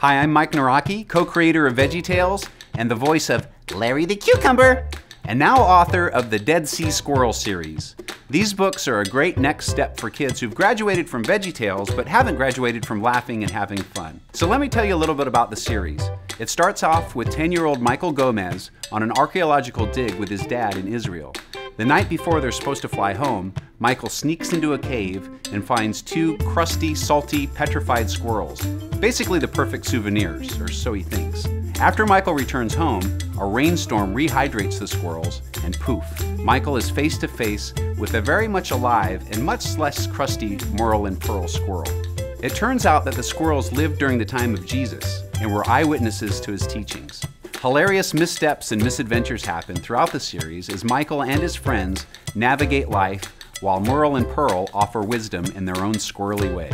Hi, I'm Mike Nawrocki, co-creator of VeggieTales and the voice of Larry the Cucumber, and now author of the Dead Sea Squirrel series. These books are a great next step for kids who've graduated from VeggieTales but haven't graduated from laughing and having fun. So let me tell you a little bit about the series. It starts off with 10-year-old Michael Gomez on an archaeological dig with his dad in Israel. The night before they're supposed to fly home, Michael sneaks into a cave and finds two crusty, salty, petrified squirrels. Basically the perfect souvenirs, or so he thinks. After Michael returns home, a rainstorm rehydrates the squirrels, and poof, Michael is face to face with a very much alive and much less crusty Merle and Pearl squirrel. It turns out that the squirrels lived during the time of Jesus and were eyewitnesses to his teachings. Hilarious missteps and misadventures happen throughout the series as Michael and his friends navigate life while Merle and Pearl offer wisdom in their own squirrely way.